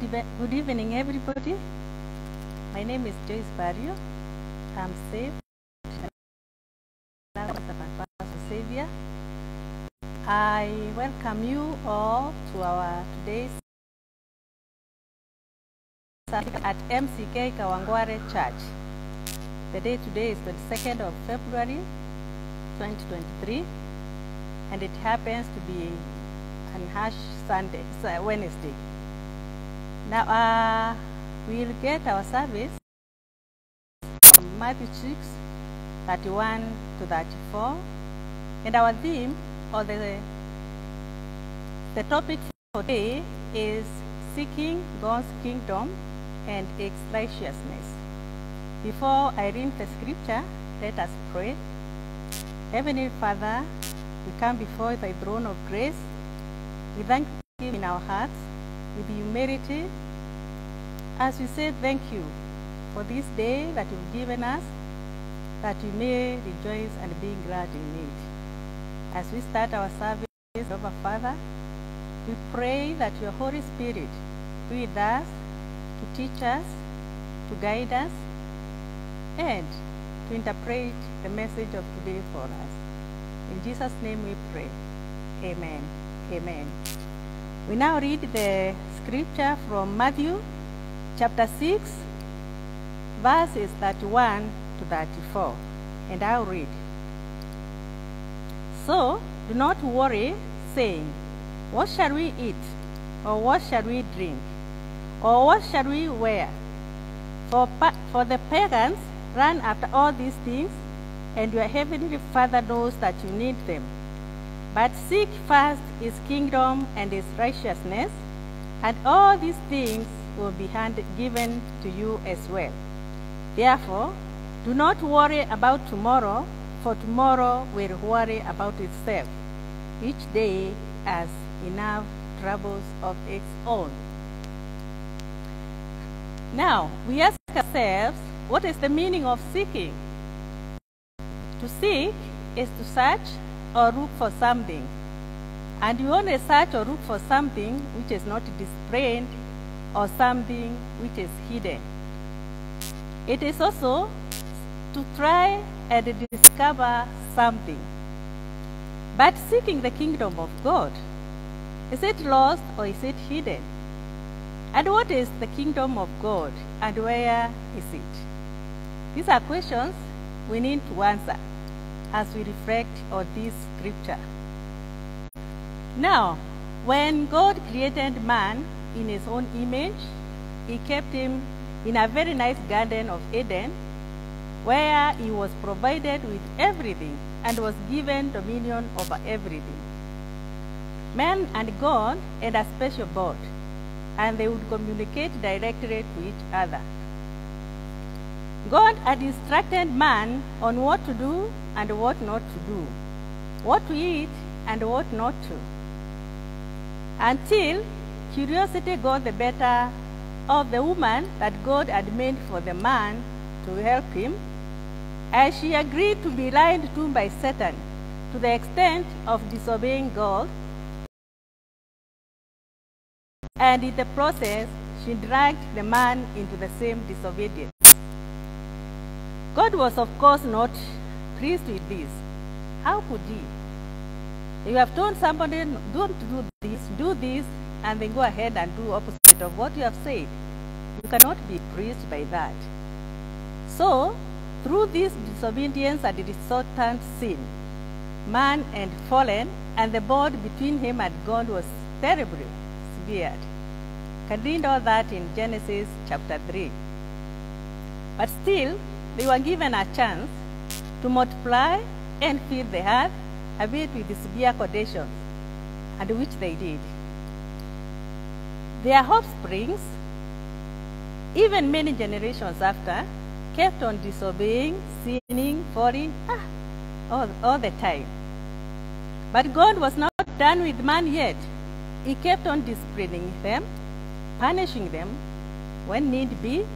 Good, good evening, everybody. My name is Joyce Baariu. I'm saved. Savior. I welcome you all to our today's at MCK Kawangware Church. The day today is the 22nd of February 2023 and it happens to be an Ash Sunday, Wednesday. Now, uh, we'll get our service from Matthew 6, 31 to 34. And our theme, or the, the topic for today, is seeking God's kingdom and its righteousness. Before I read the scripture, let us pray. Heavenly Father, we come before thy throne of grace with thanksgiving in our hearts, with humility, as we say thank you for this day that you've given us, that we may rejoice and be glad in it. As we start our service, over Father, we pray that your Holy Spirit be with us to teach us, to guide us, and to interpret the message of today for us. In Jesus' name we pray. Amen. Amen. We now read the scripture from Matthew chapter 6, verses 31 to 34. And I'll read. So do not worry, saying, What shall we eat? Or what shall we drink? Or what shall we wear? For, for the pagans run after all these things, and your heavenly Father knows that you need them. But seek first his kingdom and his righteousness, and all these things will be hand- given to you as well. Therefore, do not worry about tomorrow, for tomorrow will worry about itself. Each day has enough troubles of its own. Now, we ask ourselves, what is the meaning of seeking? To seek is to search or look for something. And you only search or look for something which is not displayed or something which is hidden. It is also to try and discover something. But seeking the kingdom of God, is it lost or is it hidden? And what is the kingdom of God and where is it? These are questions we need to answer as we reflect on this scripture. Now, when God created man in his own image, he kept him in a very nice garden of Eden where he was provided with everything and was given dominion over everything. Man and God had a special bond, and they would communicate directly to each other. God had instructed man on what to do and what not to do, what to eat and what not to. Until curiosity got the better of the woman that God had made for the man to help him, as she agreed to be lied to by Satan to the extent of disobeying God. And in the process, she dragged the man into the same disobedience. God was, of course, not pleased with this. How could he? You have told somebody, don't do this, do this, and then go ahead and do opposite of what you have said. You cannot be pleased by that. So, through this disobedience and resultant sin, man had fallen, and the bond between him and God was terribly severed. Can read all that in Genesis chapter 3. But still, they were given a chance to multiply and fill the earth, albeit with severe conditions, and which they did. Their offsprings, even many generations after, kept on disobeying, sinning, falling, ah, all, all the time. But God was not done with man yet. He kept on disciplining them, punishing them when need be,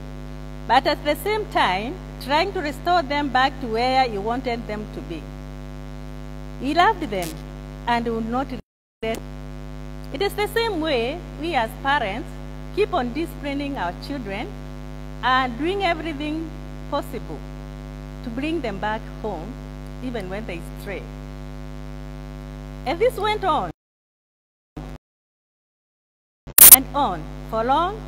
but at the same time, trying to restore them back to where He wanted them to be. He loved them and would not let. It is the same way we as parents keep on disciplining our children and doing everything possible to bring them back home, even when they stray. And this went on and on for long,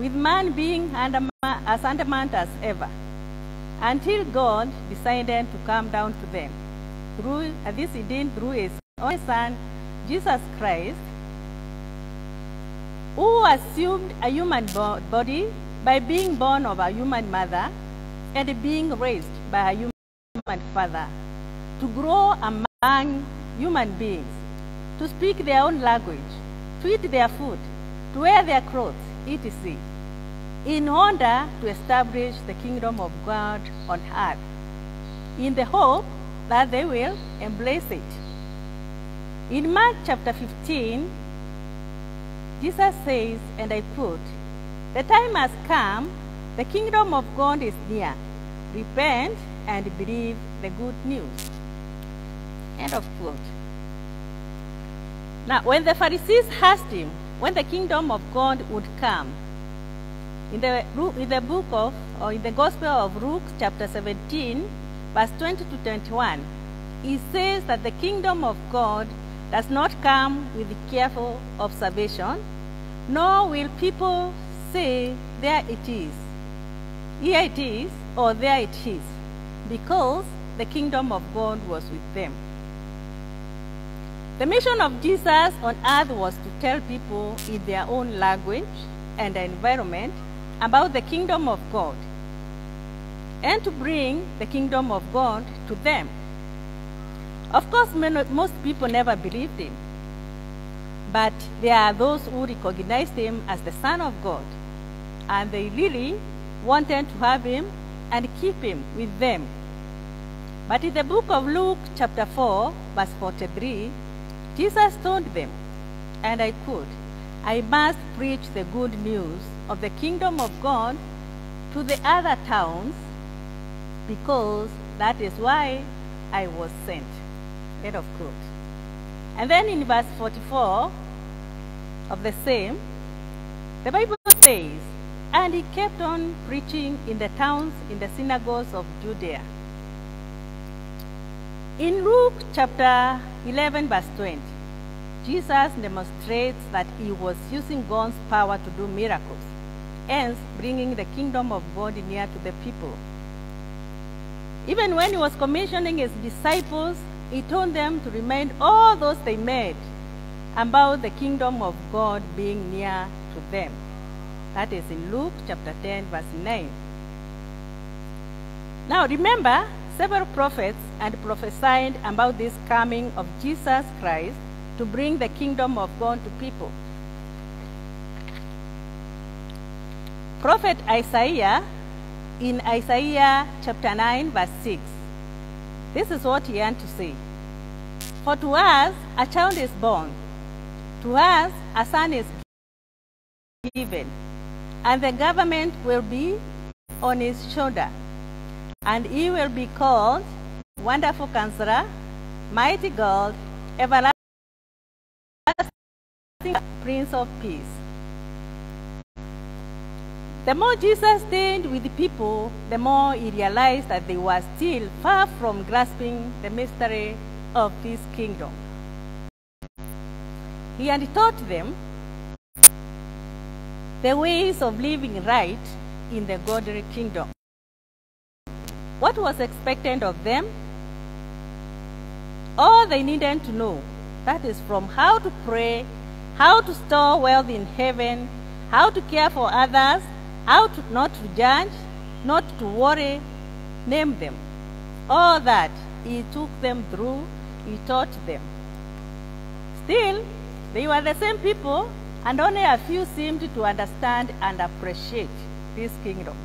with man being as undermanned as ever, until God decided to come down to them. Through, this did through his only Son, Jesus Christ, who assumed a human bo- body by being born of a human mother and being raised by a human father, to grow among human beings, to speak their own language, to eat their food, to wear their clothes, etc., in order to establish the kingdom of God on earth, in the hope that they will embrace it. In Mark chapter 15, Jesus says, and I quote, The time has come, the kingdom of God is near. Repent and believe the good news. End of quote. Now, when the Pharisees asked him when the kingdom of God would come, in the, in the book of, or in the Gospel of Luke, chapter 17, verse 20 to 21, he says that the kingdom of God does not come with careful observation, nor will people say, There it is, here it is, or there it is, because the kingdom of God was with them. The mission of Jesus on earth was to tell people in their own language and environment about the kingdom of God and to bring the kingdom of God to them. Of course, most people never believed him, but there are those who recognized him as the Son of God, and they really wanted to have him and keep him with them. But in the book of Luke, chapter 4, verse 43, Jesus told them, and I quote, I must preach the good news of the kingdom of God to the other towns because that is why I was sent. Of quote. And then in verse 44 of the same, the Bible says, And he kept on preaching in the towns, in the synagogues of Judea. In Luke chapter 11, verse 20, Jesus demonstrates that he was using God's power to do miracles, hence bringing the kingdom of God near to the people. Even when he was commissioning his disciples, he told them to remind all those they met about the kingdom of God being near to them. That is in Luke chapter 10, verse 9. Now remember, several prophets had prophesied about this coming of Jesus Christ to bring the kingdom of God to people. Prophet Isaiah in Isaiah chapter 9, verse 6. This is what he had to say. For to us a child is born, to us a son is given, and the government will be on his shoulder, and he will be called Wonderful Counselor, Mighty God, Everlasting Prince of Peace. The more Jesus stayed with the people, the more he realized that they were still far from grasping the mystery of this kingdom. He had taught them the ways of living right in the godly kingdom. What was expected of them? All they needed to know that is from how to pray, how to store wealth in heaven, how to care for others, how to not to judge, not to worry, name them. All that he took them through, he taught them. Still, they were the same people, and only a few seemed to understand and appreciate this kingdom,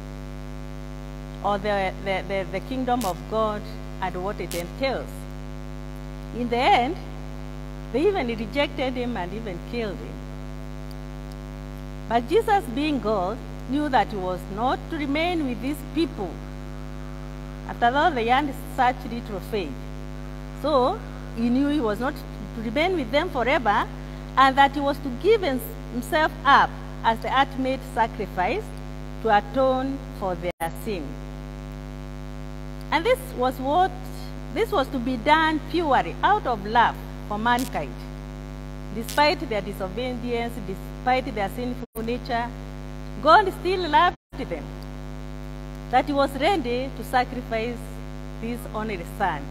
or the, the, the, the kingdom of God and what it entails. In the end, they even rejected him and even killed him. But Jesus, being God, knew that he was not to remain with these people. After all, they had such little faith. So he knew he was not to remain with them forever and that he was to give himself up as the ultimate sacrifice to atone for their sin. And this was what this was to be done purely out of love for mankind. Despite their disobedience, despite their sinful nature, God still loved them. That he was ready to sacrifice his only son.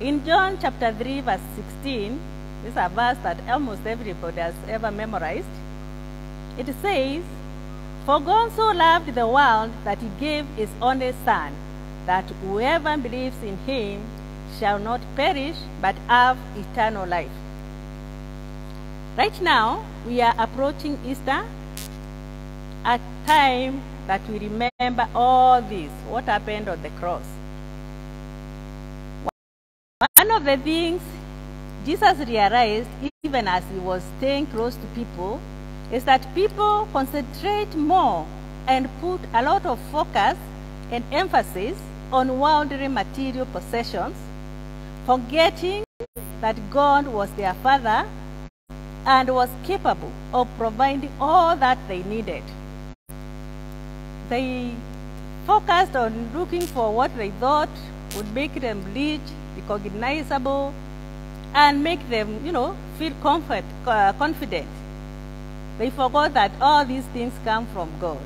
In John chapter 3, verse 16, this is a verse that almost everybody has ever memorized. It says, For God so loved the world that he gave his only Son, that whoever believes in him shall not perish but have eternal life. Right now, we are approaching Easter, a time that we remember all this, what happened on the cross. One of the things Jesus realized, even as he was staying close to people, is that people concentrate more and put a lot of focus and emphasis on worldly material possessions, forgetting that God was their Father and was capable of providing all that they needed. They focused on looking for what they thought would make them rich, recognizable, and make them, you know, feel comfort, uh, confident. They forgot that all these things come from God.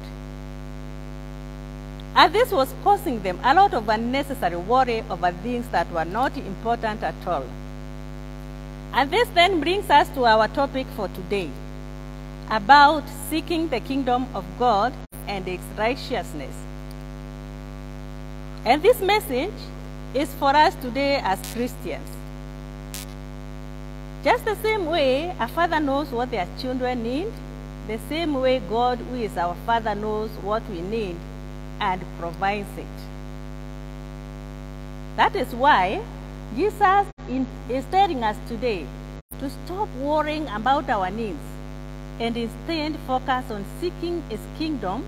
And this was causing them a lot of unnecessary worry over things that were not important at all. And this then brings us to our topic for today about seeking the kingdom of God and its righteousness. And this message is for us today as Christians. Just the same way a father knows what their children need, the same way God, who is our Father, knows what we need and provides it. That is why Jesus is telling us today to stop worrying about our needs and instead focus on seeking His kingdom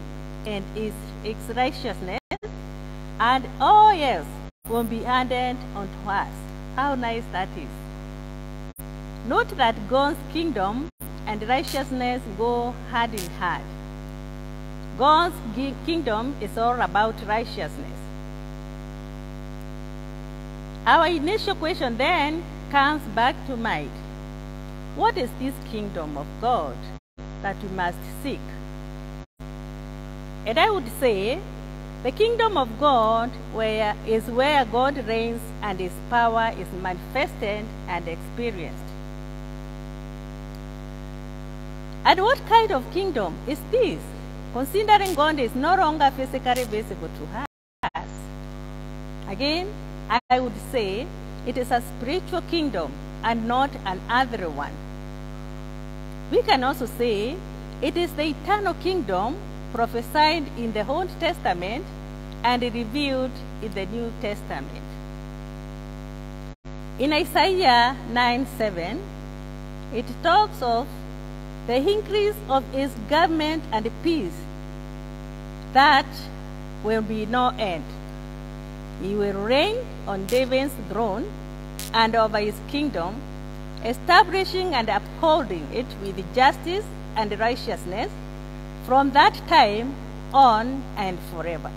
and His, His righteousness, and oh yes, will be added unto us. How nice that is. Note that God's kingdom and righteousness go hand in hand. God's kingdom is all about righteousness. Our initial question then comes back to mind. What is this kingdom of God that we must seek? And I would say the kingdom of God where, is where God reigns and his power is manifested and experienced. And what kind of kingdom is this? Considering God is no longer physically visible to us. Again, I would say it is a spiritual kingdom and not an earthly one. We can also say it is the eternal kingdom prophesied in the Old Testament and revealed in the New Testament. In Isaiah 9 7, it talks of the increase of his government and peace that will be no end. He will reign on David's throne and over his kingdom, establishing and upholding it with justice and righteousness from that time on and forever.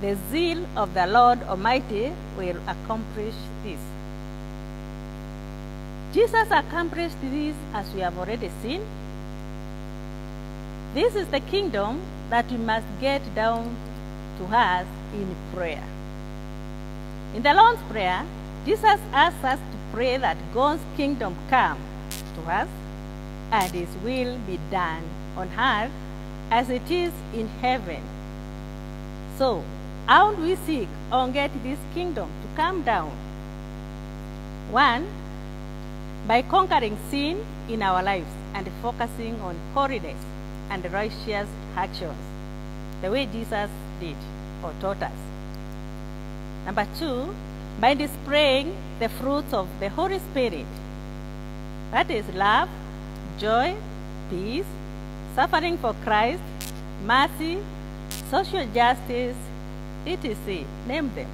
The zeal of the Lord Almighty will accomplish this. Jesus accomplished this as we have already seen. This is the kingdom that we must get down to us in prayer. In the Lord's Prayer, Jesus asks us to pray that God's kingdom come to us and his will be done on earth as it is in heaven. So, how do we seek or get this kingdom to come down? One, by conquering sin in our lives and focusing on holiness and righteous actions, the way Jesus did or taught us. Number two, by displaying the fruits of the Holy Spirit. That is love, joy, peace, suffering for Christ, mercy, social justice, etc. Name them.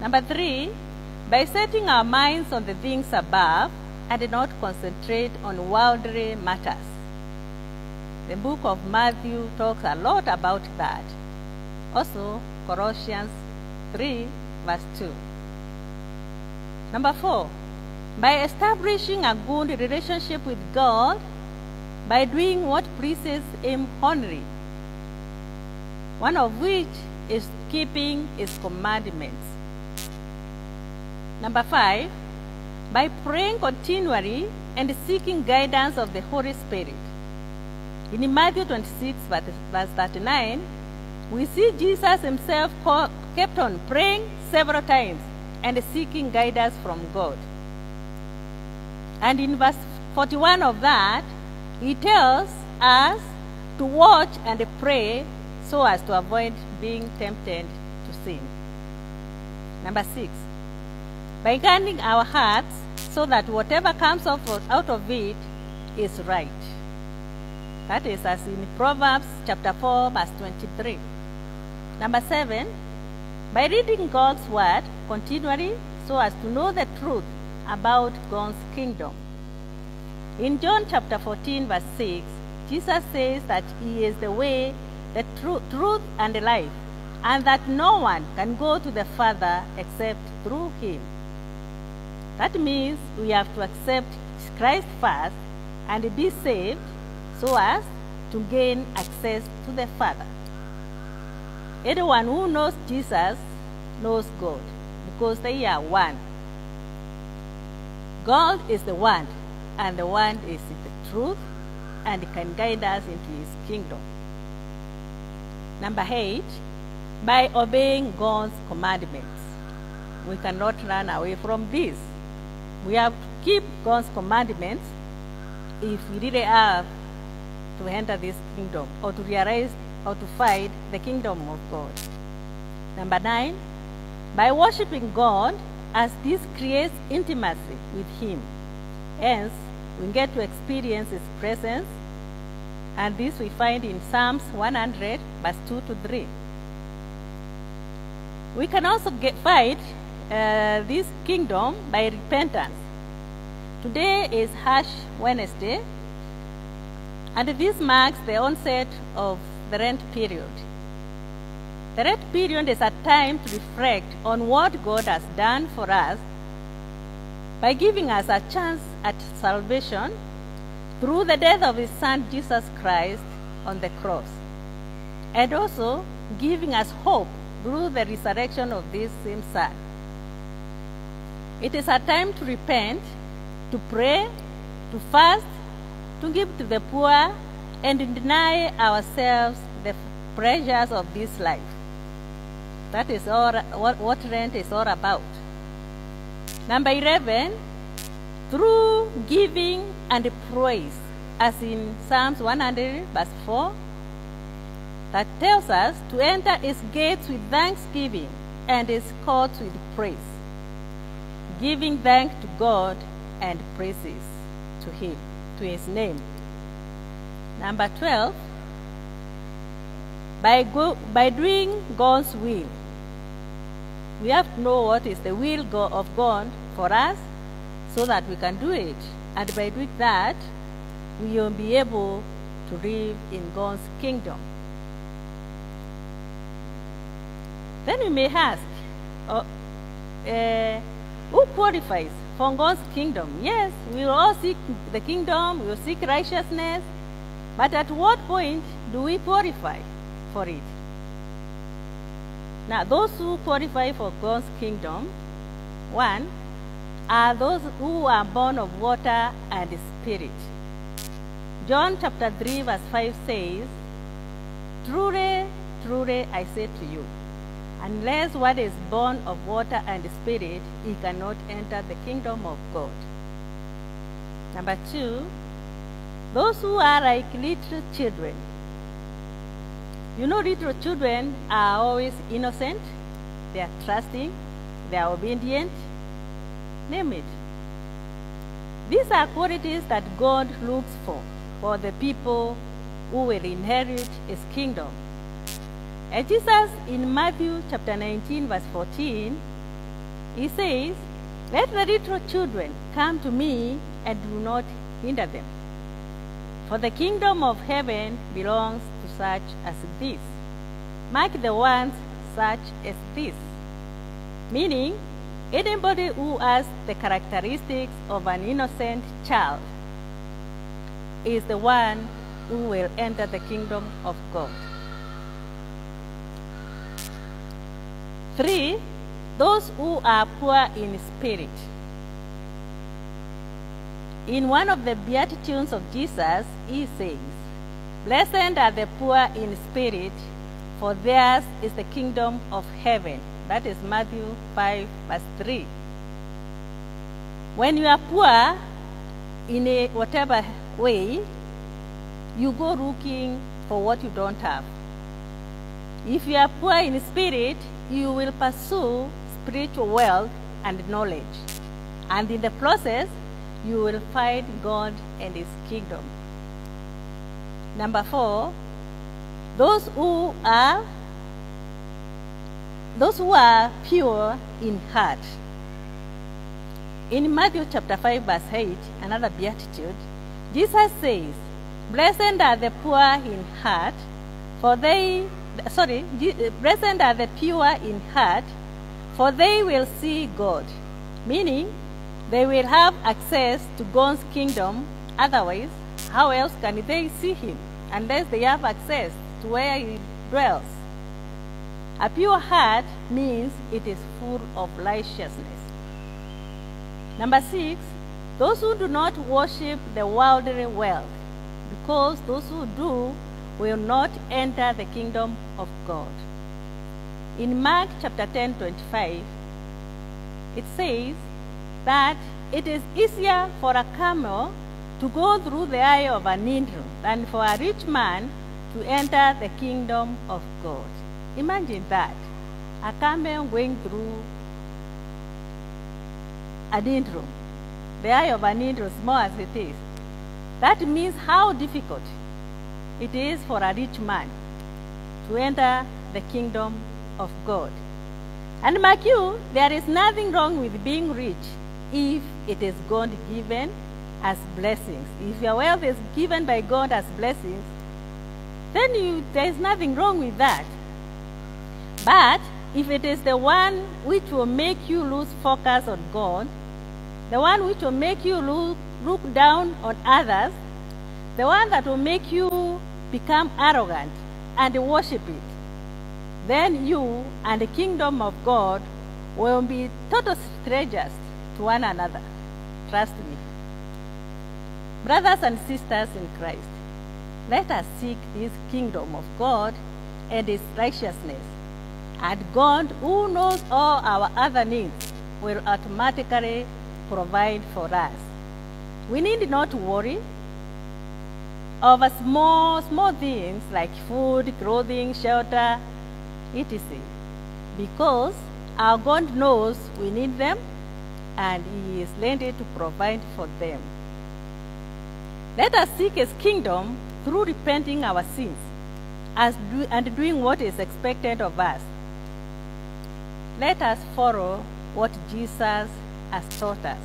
Number three, by setting our minds on the things above and not concentrate on worldly matters. The book of Matthew talks a lot about that. Also, Colossians 3, verse 2. Number four, by establishing a good relationship with God, by doing what pleases Him only, one of which is keeping His commandments. Number five, by praying continually and seeking guidance of the Holy Spirit. In Matthew 26, verse 39, we see Jesus himself kept on praying several times and seeking guidance from God. And in verse 41 of that, he tells us to watch and pray so as to avoid being tempted to sin. Number six, by guarding our hearts so that whatever comes out of it is right. That is as in Proverbs chapter 4, verse 23. Number seven, by reading God's word continually so as to know the truth about God's kingdom. In John chapter 14, verse 6, Jesus says that He is the way, the tru- truth, and the life, and that no one can go to the Father except through Him. That means we have to accept Christ first and be saved so as to gain access to the Father. Anyone who knows Jesus knows God because they are one. God is the one, and the one is the truth and can guide us into his kingdom. Number eight, by obeying God's commandments. We cannot run away from this. We have to keep God's commandments if we really have to enter this kingdom or to realize or to fight the kingdom of God. Number nine, by worshiping God as this creates intimacy with Him. Hence, we get to experience His presence, and this we find in Psalms 100, verse 2 to 3. We can also get, fight uh, this kingdom by repentance. Today is Ash Wednesday, and this marks the onset of the Lent period. The Lent period is a time to reflect on what God has done for us by giving us a chance at salvation through the death of His Son Jesus Christ on the cross, and also giving us hope through the resurrection of this same Son. It is a time to repent, to pray, to fast, to give to the poor, and deny ourselves the pleasures of this life. That is all what, what Lent is all about. Number 11, through giving and praise, as in Psalms 100, verse 4, that tells us to enter his gates with thanksgiving and his courts with praise, giving thanks to God and praises to him, to his name. Number 12, by, go, by doing God's will. We have to know what is the will of God for us so that we can do it. And by doing that, we will be able to live in God's kingdom. Then we may ask, uh, uh, who qualifies for God's kingdom? Yes, we will all seek the kingdom, we will seek righteousness, but at what point do we qualify for it? Now, those who qualify for God's kingdom, one, are those who are born of water and spirit. John chapter 3, verse 5 says, Truly, truly, I say to you, unless one is born of water and spirit, he cannot enter the kingdom of God. Number two, those who are like little children. You know, little children are always innocent, they are trusting, they are obedient. Name it. These are qualities that God looks for for the people who will inherit his kingdom. And Jesus in Matthew chapter 19, verse 14, he says, Let the little children come to me and do not hinder them. For the kingdom of heaven belongs to such as this. Mark the ones such as this. Meaning, anybody who has the characteristics of an innocent child is the one who will enter the kingdom of God. Three, those who are poor in spirit. In one of the Beatitudes of Jesus, he says, Blessed are the poor in spirit, for theirs is the kingdom of heaven. That is Matthew 5, verse 3. When you are poor in a whatever way, you go looking for what you don't have. If you are poor in spirit, you will pursue spiritual wealth and knowledge. And in the process, you will find God and His kingdom. Number four, those who are those who are pure in heart. In Matthew chapter 5, verse 8, another beatitude, Jesus says, Blessed are the poor in heart, for they sorry, blessed are the pure in heart, for they will see God. Meaning, they will have access to God's kingdom. Otherwise, how else can they see Him unless they have access to where He dwells? A pure heart means it is full of righteousness. Number six, those who do not worship the worldly wealth, because those who do will not enter the kingdom of God. In Mark chapter 10, 25, it says that it is easier for a camel to go through the eye of a needle than for a rich man to enter the kingdom of God. Imagine that. A camel going through a needle. The eye of a needle, small as it is. That means how difficult it is for a rich man to enter the kingdom of God. And mark you, there is nothing wrong with being rich if it is God given as blessings. If your wealth is given by God as blessings, then you, there is nothing wrong with that. But if it is the one which will make you lose focus on God, the one which will make you look, look down on others, the one that will make you become arrogant and worship it, then you and the kingdom of God will be total strangers one another. Trust me. Brothers and sisters in Christ, let us seek this kingdom of God and its righteousness. And God, who knows all our other needs, will automatically provide for us. We need not worry over small, small things like food, clothing, shelter, etc. Because our God knows we need them and He is ready to provide for them. Let us seek His kingdom through repenting our sins as do, and doing what is expected of us. Let us follow what Jesus has taught us.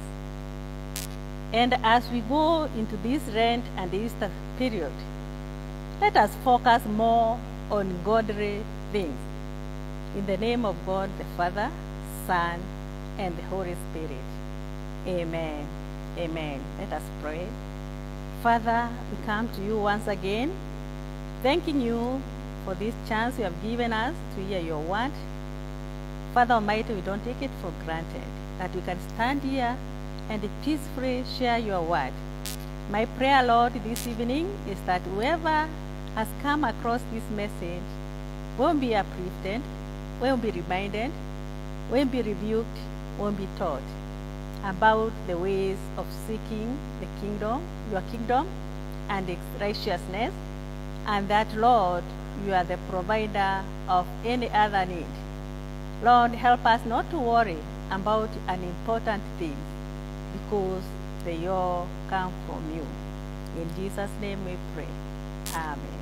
And as we go into this Lent and Easter period, let us focus more on godly things. In the name of God the Father, Son, and the Holy Spirit. Amen. Amen. Let us pray. Father, we come to you once again, thanking you for this chance you have given us to hear your word. Father Almighty, we don't take it for granted that we can stand here and peacefully share your word. My prayer, Lord, this evening is that whoever has come across this message won't be uplifted, won't be reminded, won't be rebuked, won't be taught about the ways of seeking the kingdom, your kingdom, and its righteousness, and that, Lord, you are the provider of any other need. Lord, help us not to worry about unimportant things because they all come from you. In Jesus' name we pray. Amen.